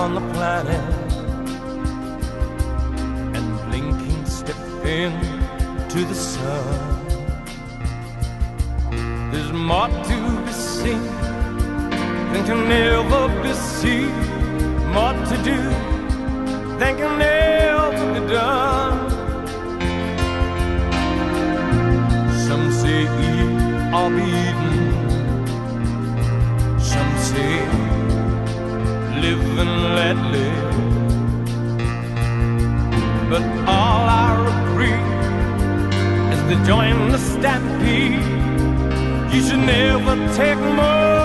on the planet and blinking step into the sun. There's more to be seen than can ever be seen, more to do than can ever be done. Some say eat or be eaten. Let live. But all I agree is to join the stampede. You should never take more